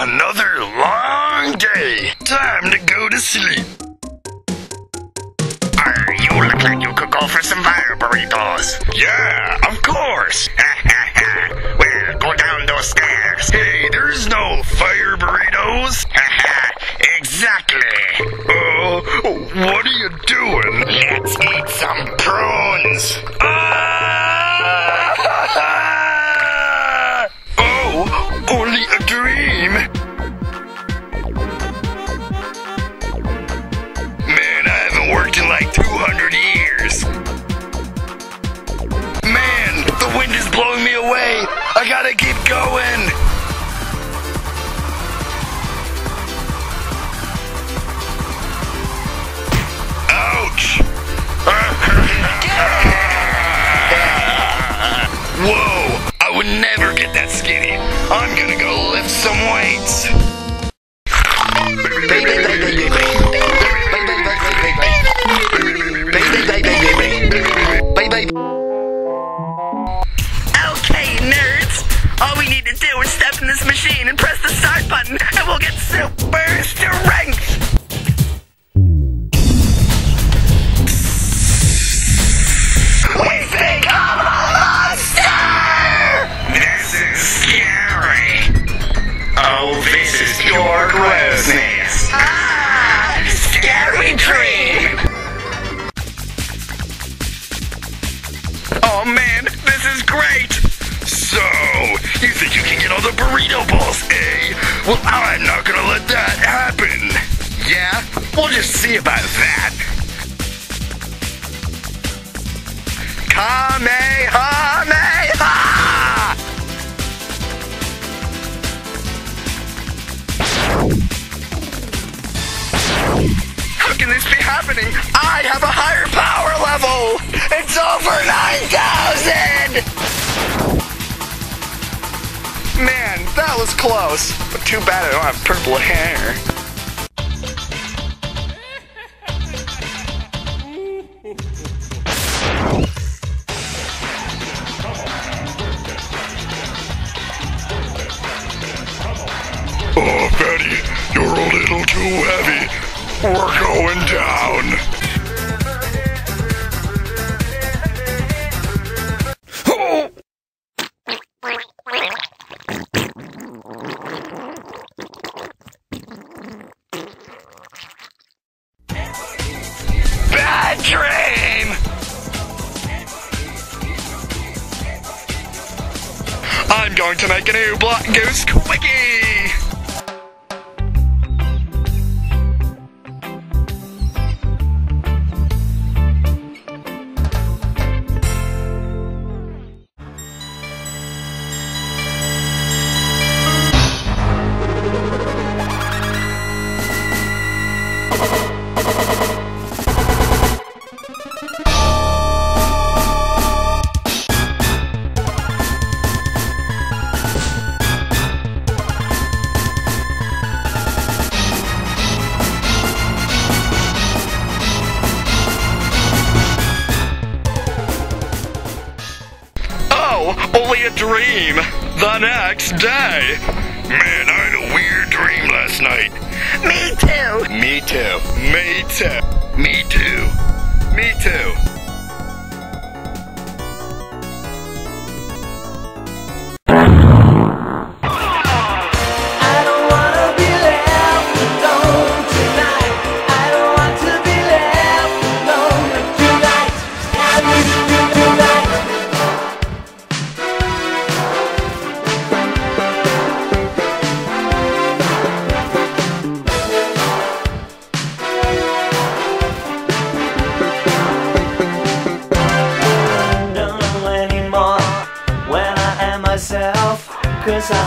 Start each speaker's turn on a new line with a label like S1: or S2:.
S1: Another long day. Time to go to sleep.
S2: Arr, you look like you could go for some fire burritos.
S1: Yeah, of course.
S2: well, go down those stairs.
S1: Hey, there's no fire burritos.
S2: exactly.
S1: Oh, what are you doing?
S2: Let's eat some prunes.
S1: Ah! A dream. Man, I haven't worked in like 200 years. Man, the wind is blowing me away. I gotta keep going. Ouch! Whoa!
S3: To do is step in this machine and press the start button, and we'll get super strength. We become a monster.
S2: This is scary. Oh, this is pure grossness.
S3: Ah, scary dream.
S1: Well, I'm not gonna let that happen. Yeah? We'll just see about that. Kamehameha!
S3: How can this be happening? I close. But too bad I don't have purple hair.
S1: Oh, Betty, you're a little too heavy. We're going down. I'm going to make a new Black Goose Quickie! Only a dream. The next day. Man, I had a weird dream last night.
S3: Me too.
S1: Me too. Me too. Me too. Me too.
S4: 'Cause I